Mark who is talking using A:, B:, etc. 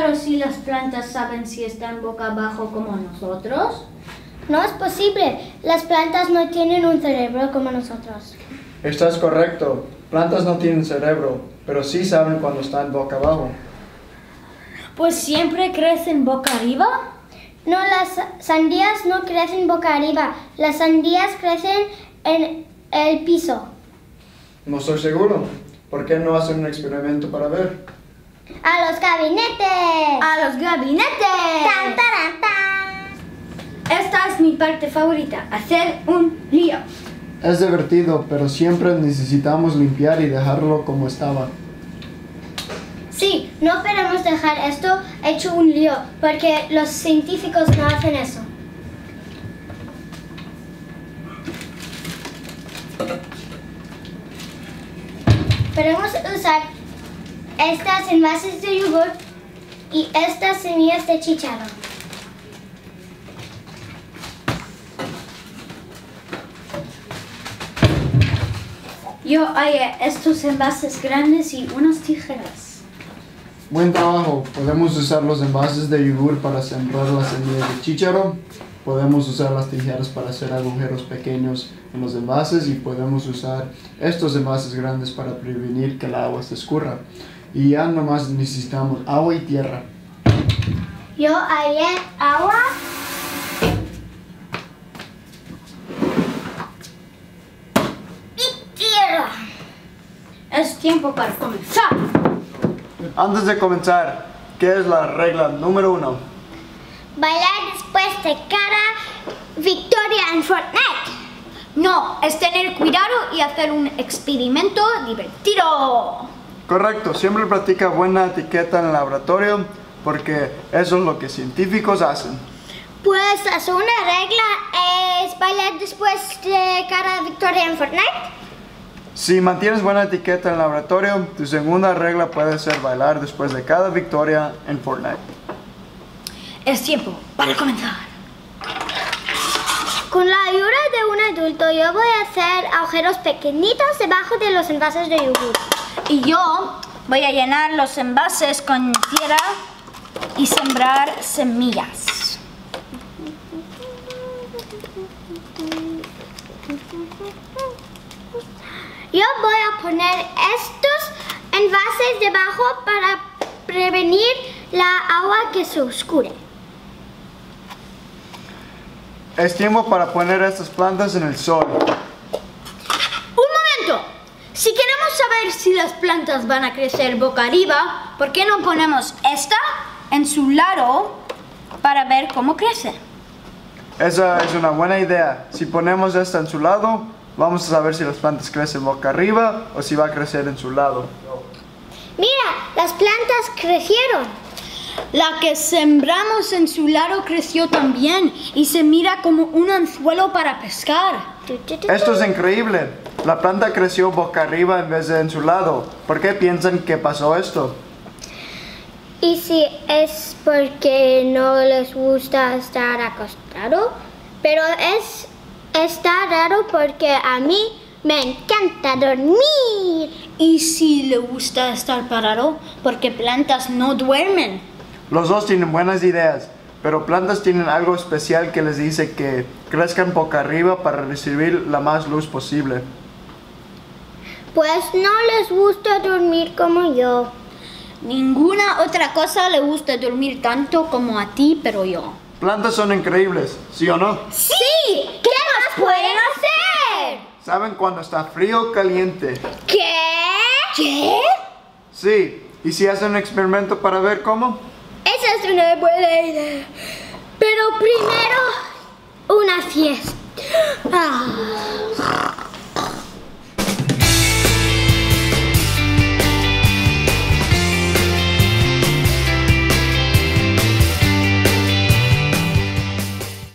A: claro si las plantas saben si están boca abajo como nosotros.
B: No es posible. Las plantas no tienen un cerebro como nosotros.
C: Estás correcto. Plantas no tienen cerebro, pero sí saben cuando están boca abajo.
A: Pues siempre crecen boca arriba.
B: No, las sandías no crecen boca arriba. Las sandías crecen en el piso.
C: No estoy seguro. ¿Por qué no hacen un experimento para ver?
B: ¡A los gabinetes!
A: A los gabinetes.
B: ¡Tan, taran, tan!
A: Esta es mi parte favorita, hacer un lío.
C: Es divertido, pero siempre necesitamos limpiar y dejarlo como estaba.
B: Sí, no podemos dejar esto hecho un lío, porque los científicos no hacen eso. Podemos usar estas envases de yogur y estas semillas de chicharrón.
A: Yo hallé estos envases grandes y unas tijeras.
C: Buen trabajo. Podemos usar los envases de yogur para sembrar las semillas de chícharo. Podemos usar las tijeras para hacer agujeros pequeños en los envases y podemos usar estos envases grandes para prevenir que el agua se escurra. Y ya nomás necesitamos agua y tierra.
B: Yo hallé agua y tierra.
A: Es tiempo para comenzar.
C: Antes de comenzar, ¿qué es la regla número uno?
B: Bailar después de cada victoria en Fortnite.
A: No, es tener cuidado y hacer un experimento divertido.
C: Correcto, siempre practica buena etiqueta en el laboratorio porque eso es lo que científicos hacen.
B: Pues la segunda regla es bailar después de cada victoria en Fortnite.
C: Si mantienes buena etiqueta en el laboratorio, tu segunda regla puede ser bailar después de cada victoria en Fortnite.
A: Es tiempo para comenzar.
B: Con la ayuda de un adulto yo voy a hacer agujeros pequeñitos debajo de los envases de yogur.
A: Y yo voy a llenar los envases con tierra y sembrar semillas.
B: Yo voy a poner estos envases debajo para prevenir la agua que se oscure.
C: Es tiempo para poner estas plantas en el sol.
A: ¡Un momento! Si queremos saber si las plantas van a crecer boca arriba, ¿por qué no ponemos esta en su lado para ver cómo crece?
C: Esa es una buena idea. Si ponemos esta en su lado, vamos a saber si las plantas crecen boca arriba o si va a crecer en su lado.
B: Mira, las plantas crecieron.
A: La que sembramos en su lado creció también y se mira como un anzuelo para pescar.
C: Esto es increíble. La planta creció boca arriba en vez de en su lado. ¿Por qué piensan que pasó esto?
B: ¿Y si es porque no les gusta estar acostado? Pero es está raro porque a mí me encanta dormir.
A: Y si le gusta estar parado, porque plantas no duermen.
C: Los dos tienen buenas ideas, pero plantas tienen algo especial que les dice que crezcan boca arriba para recibir la más luz posible.
B: Pues no les gusta dormir como yo.
A: Ninguna otra cosa le gusta dormir tanto como a ti, pero yo.
C: Plantas son increíbles, ¿sí o no?
B: ¡Sí! ¿Qué más pueden hacer?
C: ¿Saben cuando está frío o caliente?
B: ¿Qué? ¿Qué?
C: Sí, ¿y si hacen un experimento para ver cómo?
B: Esa es una buena idea. Pero primero, gracias. Ah.